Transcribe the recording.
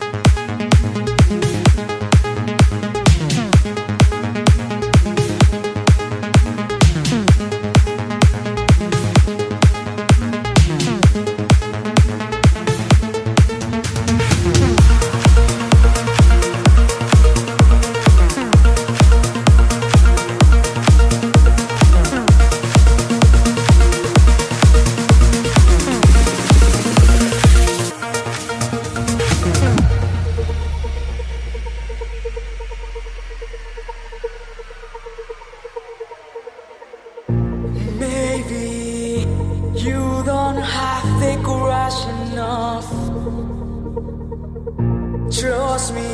Maybe Trust me,